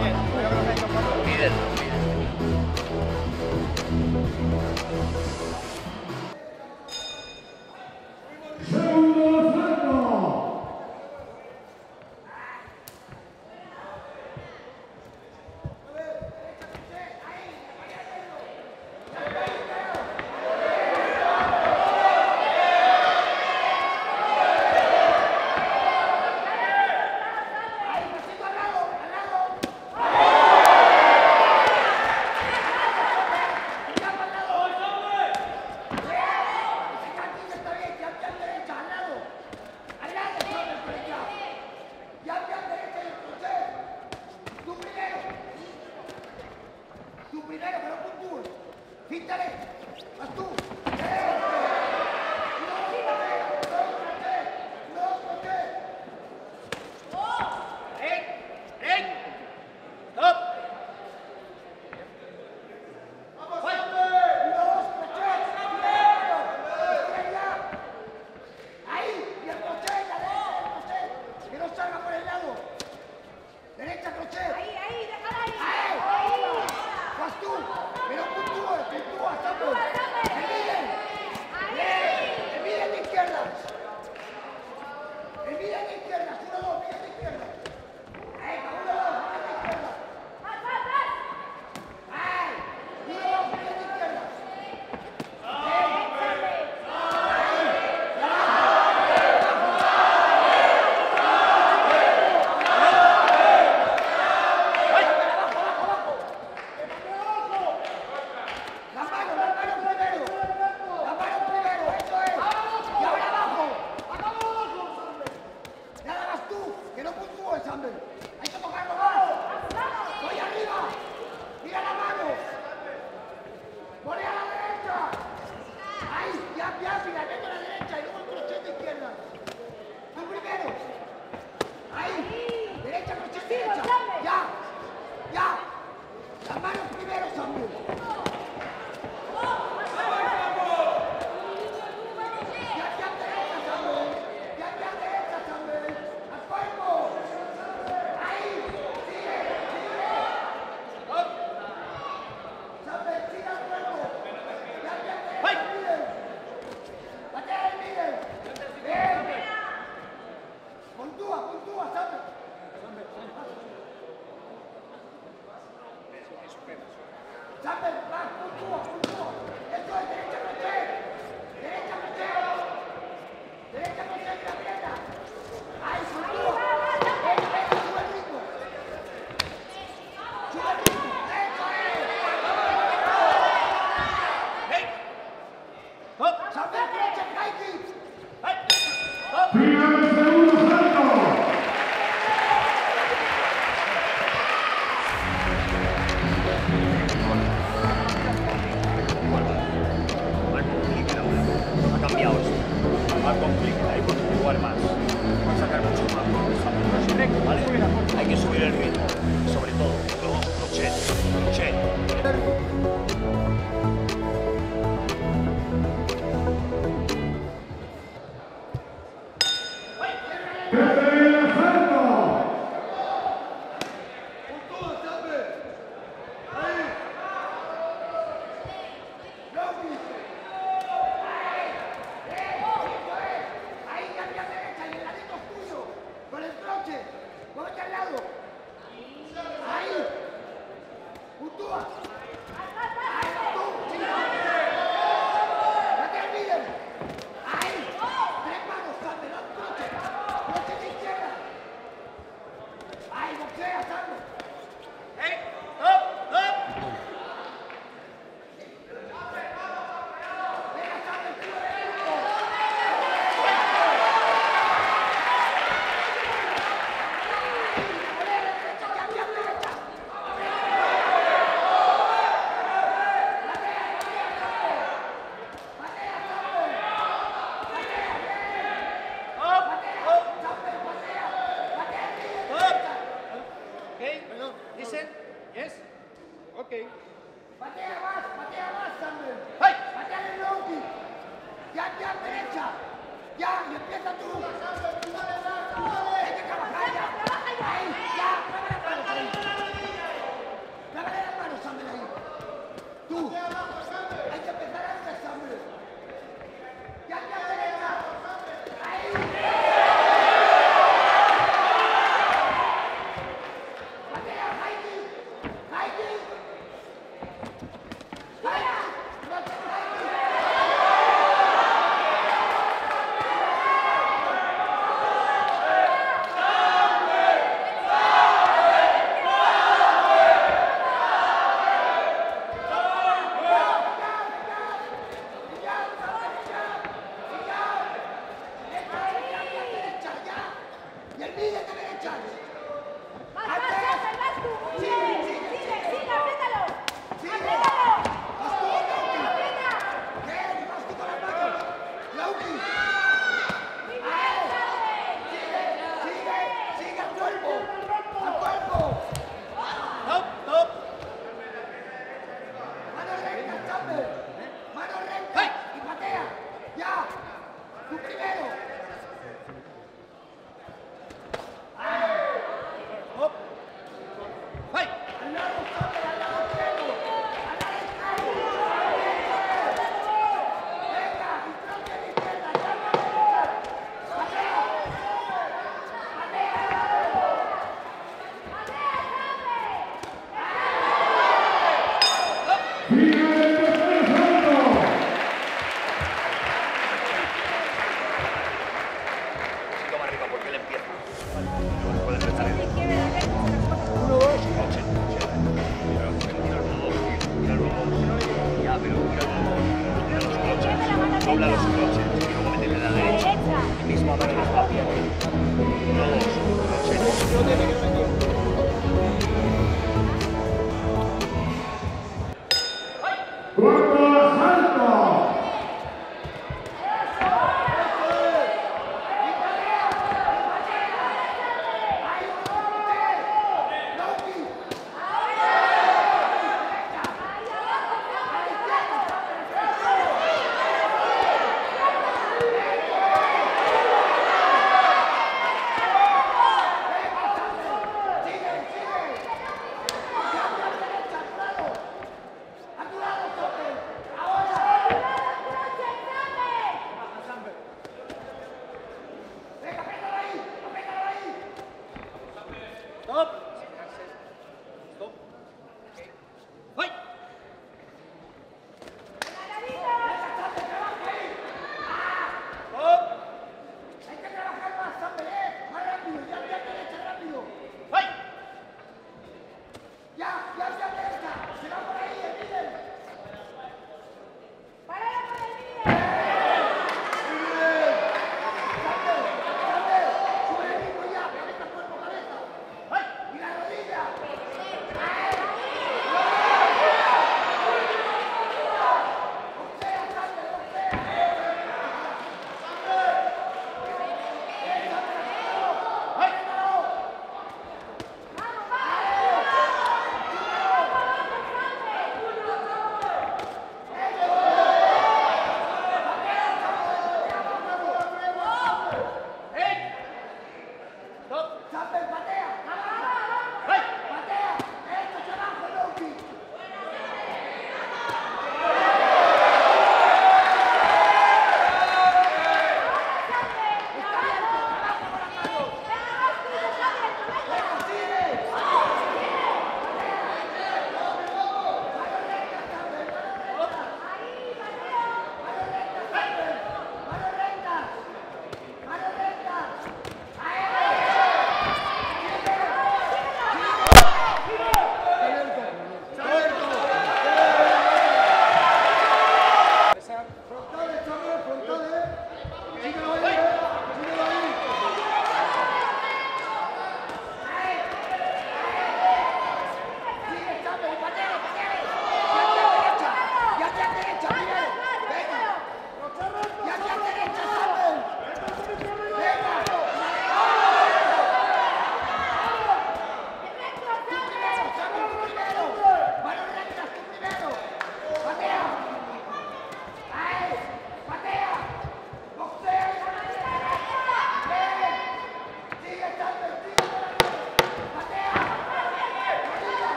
Miren, Come on. Derecha. Y